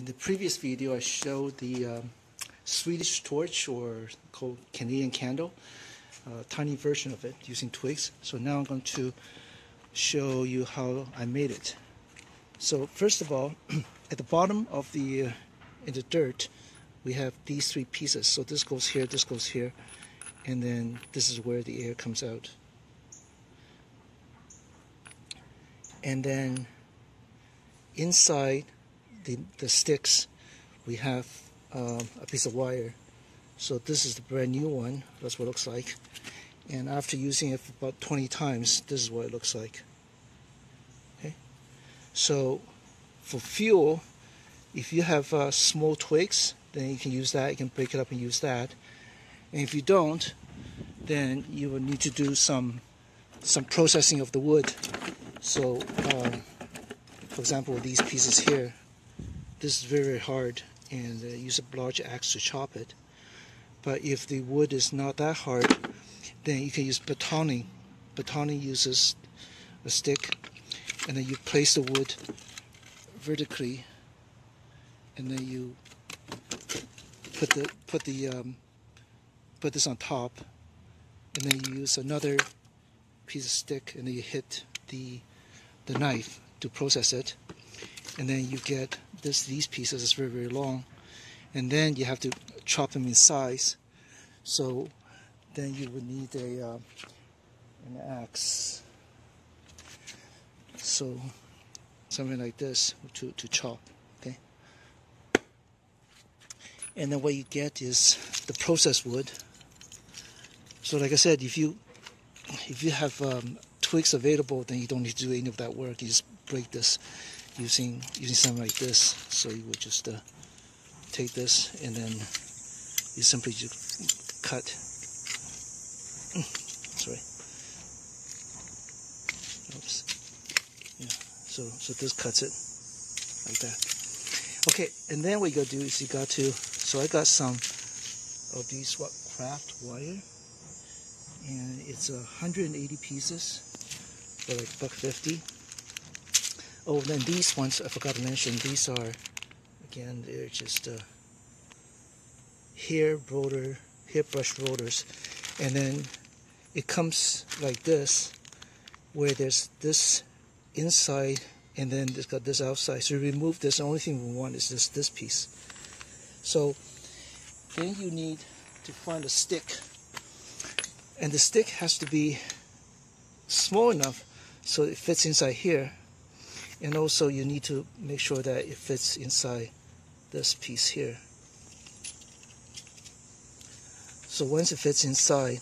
in the previous video, I showed the um, Swedish torch or called Canadian candle, a tiny version of it using twigs. So now I'm going to show you how I made it. So first of all, at the bottom of the uh, in the dirt, we have these three pieces. So this goes here, this goes here, and then this is where the air comes out. And then inside the, the sticks, we have um, a piece of wire. So this is the brand new one. That's what it looks like. And after using it about 20 times, this is what it looks like. Okay. So for fuel, if you have uh, small twigs, then you can use that. You can break it up and use that. And if you don't, then you will need to do some some processing of the wood. So, um, for example, these pieces here, this is very, very hard and uh, use a large axe to chop it. But if the wood is not that hard, then you can use batoning. Batoning uses a stick and then you place the wood vertically and then you put the put the um, put this on top and then you use another piece of stick and then you hit the the knife to process it and then you get this these pieces is very very long. And then you have to chop them in size. So then you would need a uh, an axe. So something like this to, to chop okay? And then what you get is the processed wood. So like I said if you if you have um, twigs available then you don't need to do any of that work. You just break this using using something like this. So you would just uh, take this and then you simply just cut. Sorry. Oops. Yeah. So so this cuts it like that. Okay, and then what you gotta do is you got to. So I got some of these what craft wire, and it's a 180 pieces for like buck fifty Oh, then these ones, I forgot to mention, these are, again, they're just uh, hair rotor, hairbrush rotors. And then it comes like this, where there's this inside and then it's got this outside. So you remove this, the only thing we want is just this piece. So then you need to find a stick. And the stick has to be small enough so it fits inside here and also you need to make sure that it fits inside this piece here. So once it fits inside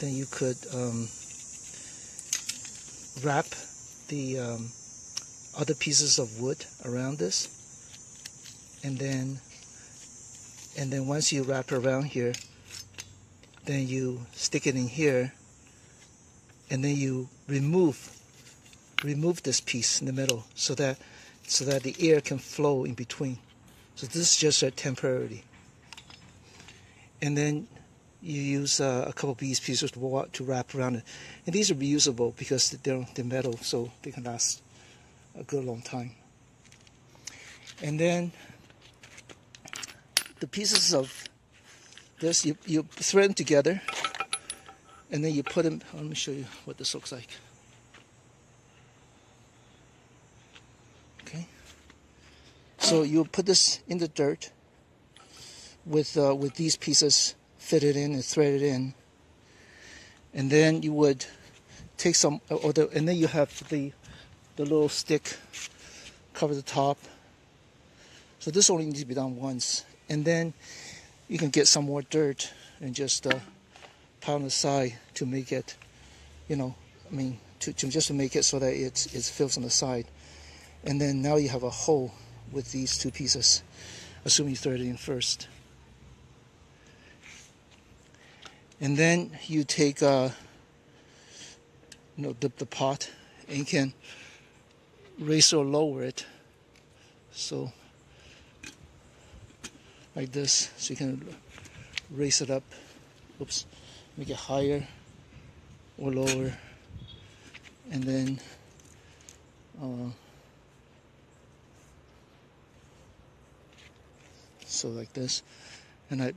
then you could um, wrap the um, other pieces of wood around this. And then and then once you wrap around here then you stick it in here. And then you remove remove this piece in the middle so that so that the air can flow in between. So this is just a temporary. And then you use uh, a couple of these pieces to, to wrap around it. And these are reusable because they're, they're metal, so they can last a good long time. And then the pieces of this, you, you thread them together, and then you put them, let me show you what this looks like. So you put this in the dirt with uh, with these pieces fitted in and threaded in, and then you would take some, or the, and then you have the the little stick cover the top. So this only needs to be done once, and then you can get some more dirt and just uh, on the side to make it, you know, I mean, to, to just to make it so that it it fills on the side, and then now you have a hole with these two pieces, assuming you it in first. And then you take uh, you know, dip the pot and you can raise or lower it. So, like this, so you can raise it up. Oops, make it higher or lower, and then uh, so like this. And I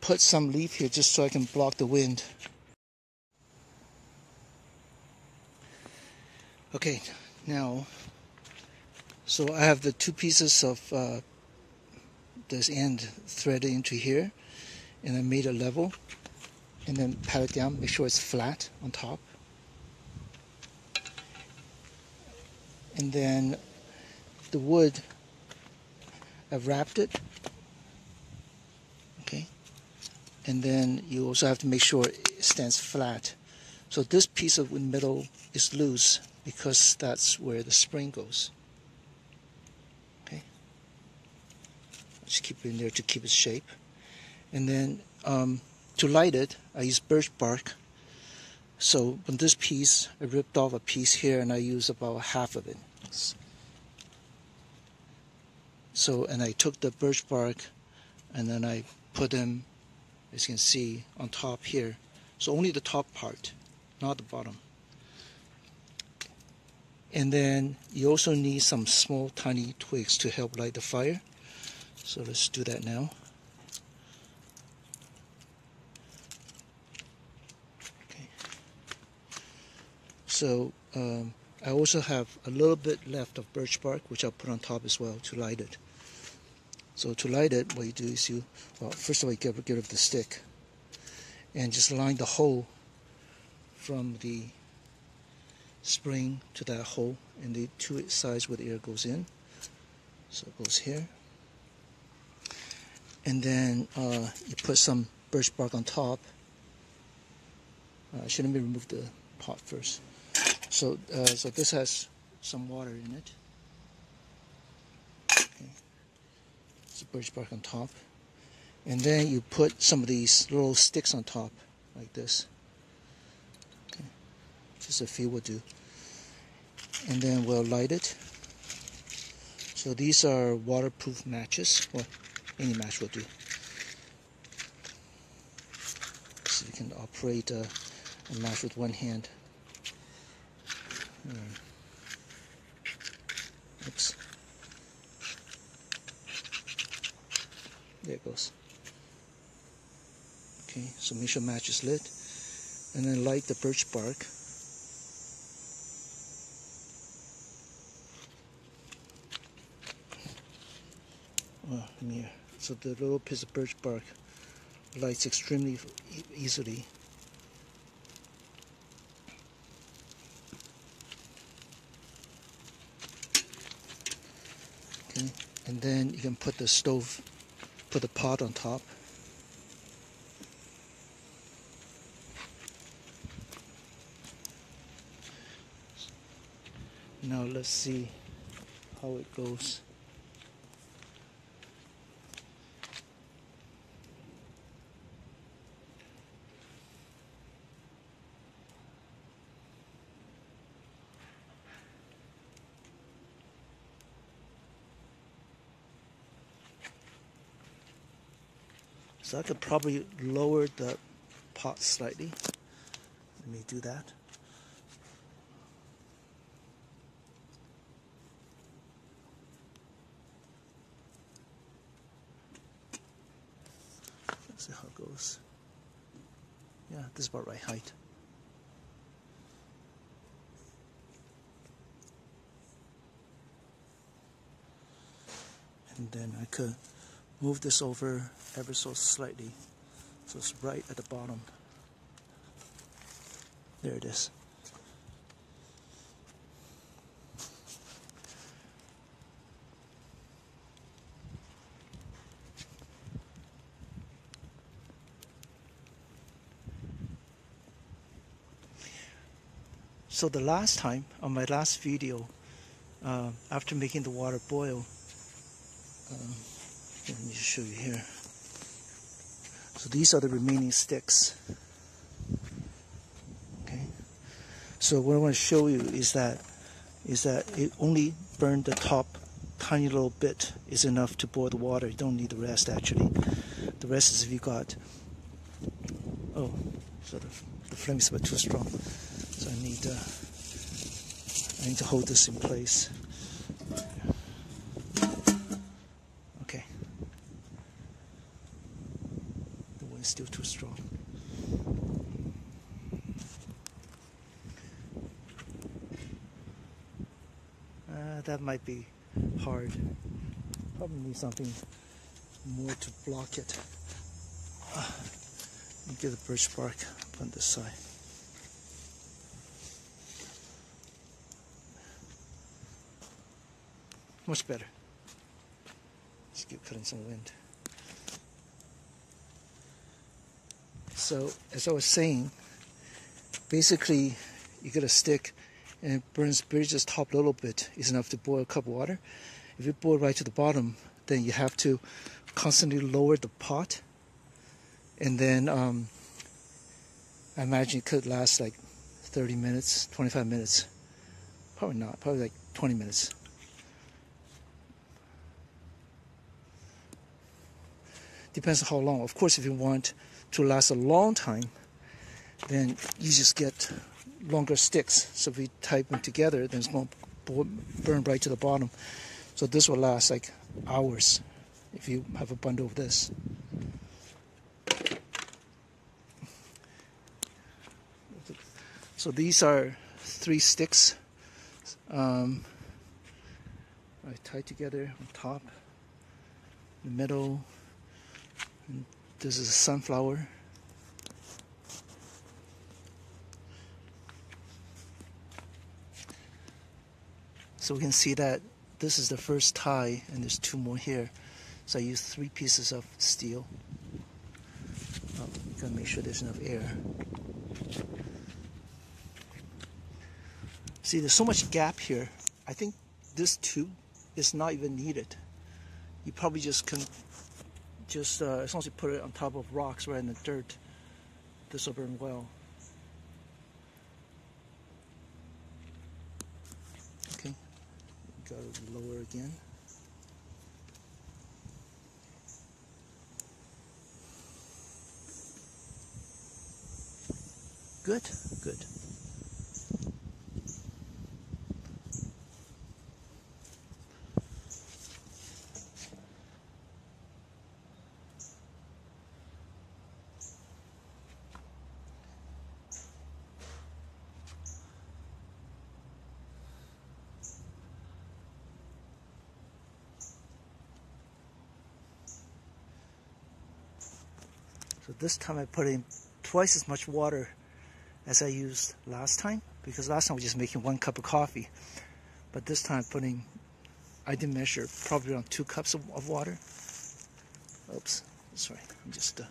put some leaf here just so I can block the wind. Okay now so I have the two pieces of uh, this end threaded into here and I made a level and then pat it down make sure it's flat on top. And then the wood I've wrapped it and then you also have to make sure it stands flat. So this piece of metal is loose because that's where the spring goes. Okay. Just keep it in there to keep its shape. And then um, to light it I use birch bark. So on this piece I ripped off a piece here and I use about half of it. So and I took the birch bark and then I put them as you can see on top here. So only the top part not the bottom. And then you also need some small tiny twigs to help light the fire. So let's do that now. Okay. So um, I also have a little bit left of birch bark which I'll put on top as well to light it so to light it what you do is you well first of all you get rid of the stick and just line the hole from the spring to that hole and the two sides where the air goes in. So it goes here. And then uh, you put some birch bark on top. Uh, shouldn't be remove the pot first. So, uh, so this has some water in it. Okay. It's birch bark on top. And then you put some of these little sticks on top, like this. Okay. Just a few will do and then we'll light it. So these are waterproof matches, or any match will do. So you can operate a, a match with one hand. Hmm. Oops. There it goes. Okay, so make sure match is lit. And then light the birch bark. oh, here. So the little piece of birch bark lights extremely e easily. Okay, and then you can put the stove, put the pot on top. Now let's see how it goes. So I could probably lower the pot slightly. Let me do that. Let's see how it goes. Yeah, this is about right height. And then I could move this over ever so slightly so it's right at the bottom. There it is. So the last time on my last video, uh, after making the water boil, um, let me just show you here. So these are the remaining sticks. Okay. So what I want to show you is that is that it only burned the top tiny little bit is enough to boil the water. You don't need the rest actually. The rest is if you got oh so the, the flame is a bit too strong. So I need uh, I need to hold this in place. it's still too strong. Uh, that might be hard. Probably need something more to block it. Uh, get the birch bark up on this side. Much better. Just keep cutting some wind. So, as I was saying, basically, you get a stick and it burns bridges top a little bit is enough to boil a cup of water. If you boil right to the bottom, then you have to constantly lower the pot. And then um, I imagine it could last like 30 minutes, 25 minutes. Probably not, probably like 20 minutes. Depends on how long. Of course, if you want to last a long time, then you just get longer sticks. So if we type them together, then it's going to burn right to the bottom. So this will last like hours if you have a bundle of this. So these are three sticks um, I tied together on top, the middle, and this is a sunflower. So we can see that this is the first tie and there's two more here. So I use three pieces of steel. Oh, gotta make sure there's enough air. See, there's so much gap here. I think this tube is not even needed. You probably just can, just uh, as long as you put it on top of rocks right in the dirt, this will burn well. Okay, go lower again. Good, good. So this time I put in twice as much water as I used last time because last time I was just making one cup of coffee. But this time I'm putting, I didn't measure, probably around two cups of, of water. Oops, sorry, I'm just uh,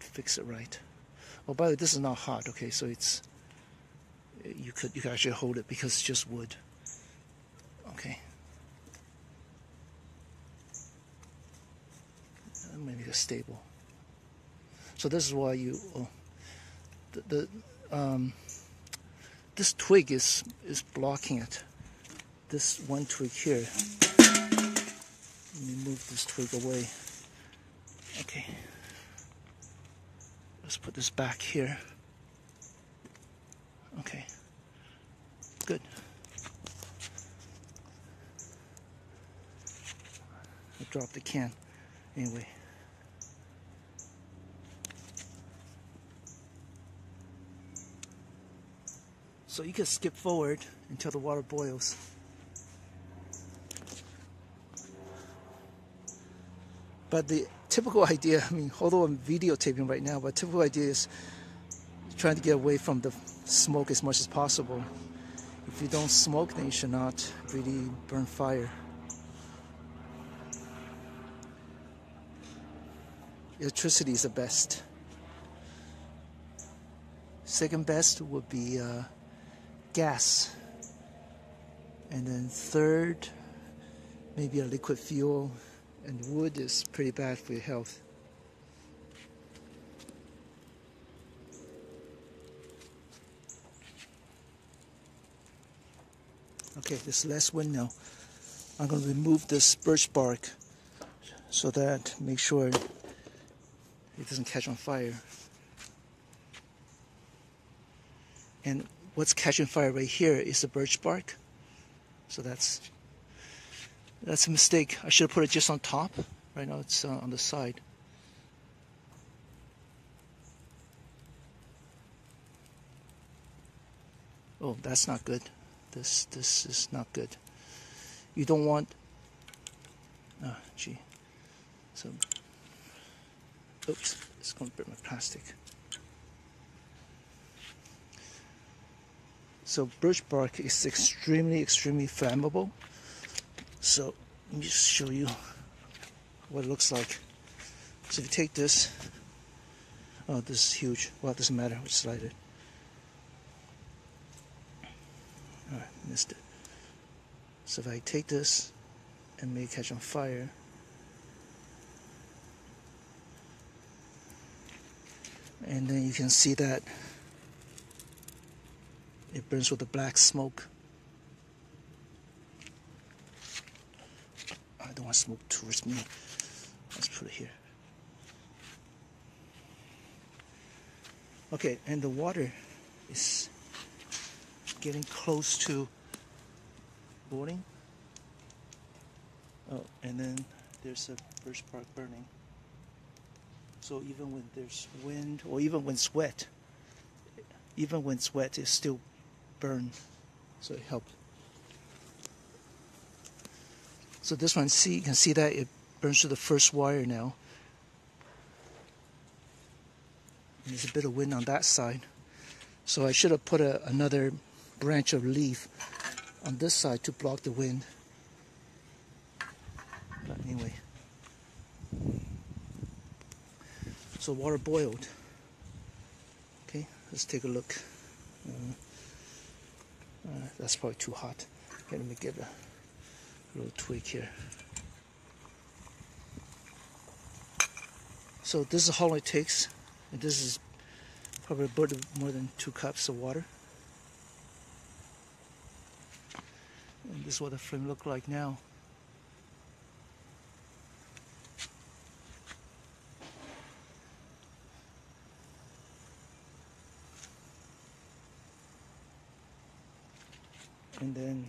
fix it right. Oh, by the way, this is not hot. Okay, so it's you could you could actually hold it because it's just wood. Okay. Maybe it's stable. So this is why you, oh, the, the um, this twig is is blocking it. This one twig here. Let me move this twig away. Okay. Let's put this back here. Okay. Good. I dropped the can. Anyway. So you can skip forward until the water boils. But the typical idea, I mean, although I'm videotaping right now, but typical idea is trying to get away from the smoke as much as possible. If you don't smoke, then you should not really burn fire. Electricity is the best. Second best would be uh, gas. And then third, maybe a liquid fuel. And wood is pretty bad for your health. Okay, there's less wind now. I'm going to remove this birch bark so that make sure it doesn't catch on fire. And what's catching fire right here is the birch bark. So that's that's a mistake. I should have put it just on top. Right now it's uh, on the side. Oh, that's not good. This this is not good. You don't want. Ah, oh, gee. So, oops, it's going to break my plastic. So birch bark is extremely, extremely flammable. So let me just show you what it looks like. So if you take this, oh, this is huge. Well, it doesn't matter. We slide it. All right, missed it. So if I take this and make it catch on fire, and then you can see that it burns with the black smoke. I don't want smoke towards me. Let's put it here. Okay, and the water is getting close to boiling. Oh, and then there's a birch bark burning. So even when there's wind, or even when it's wet, even when it's wet, it's still burn. So it helped. So this one, see, you can see that it burns through the first wire now. And there's a bit of wind on that side. So I should have put a, another branch of leaf on this side to block the wind. But anyway. So water boiled. Okay, let's take a look. Uh, uh, that's probably too hot. Okay, let me get a little twig here. So this is how long it takes. And this is probably a bit more than two cups of water. And this is what the flame look like now. and then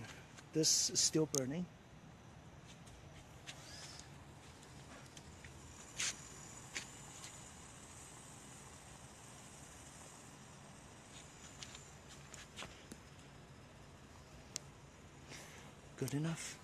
this is still burning? Good enough